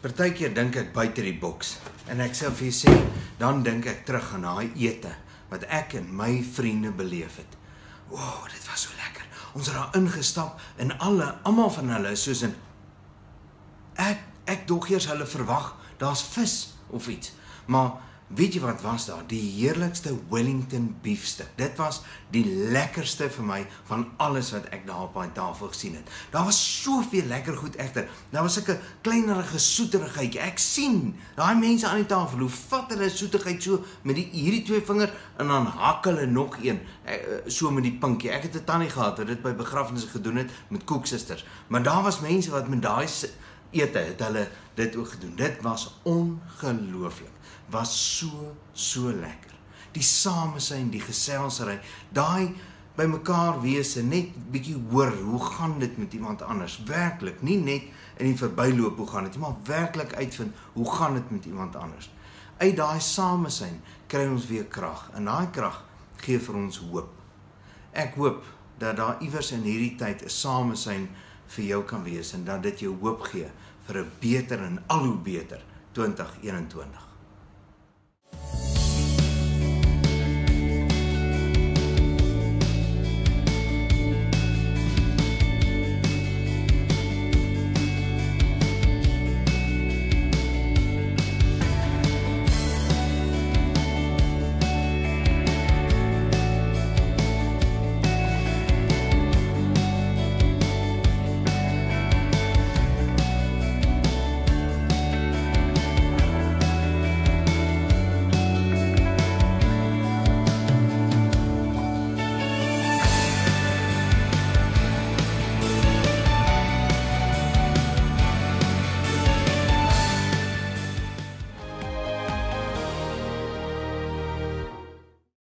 Partykeer dink ek buite die boks en ek sê vir sê, dan dink ek terug aan daai ete wat ek en my vriende beleef het. Wow, dit was so lekker. Ons het daar ingestap en alle almal van hulle soos in ek ek dog eers hulle verwag daar's vis of iets. Maar weet jy wat was daar? Die heerlikste Wellington beefsteak. Dit was die lekkerste vir my van alles wat ek daar op daai tafel gesien het. Daar was soveel lekker goed egter. Daar was 'n kleinerige soeterigheidjie. Ek sien daai mense aan die tafel, hoe vat hulle soetigheid so met die hierdie twee vinger en dan hak hulle nog een eh, so met die pinkie. Ek het 'n tannie gehad wat dit by begrafnisse gedoen het met koeksusters. Maar daar was mense wat met daai ete het hulle dit ook gedoen. Dit was ongelooflik. Was so so lekker. Die samesyn, die geselsery, daai by mekaar wees en net bietjie hoor hoe gaan dit met iemand anders? Werklik, nie net in die verbyloop hoe gaan dit nie, maar werklik uitvind hoe gaan dit met iemand anders? Uit daai samesyn kry ons weer krag en daai krag gee vir ons hoop. Ek hoop dat daar iewers in hierdie tyd 'n samesyn vir jou kan wees en dat dit jou hoop gee vir 'n beter en al hoe beter 2021.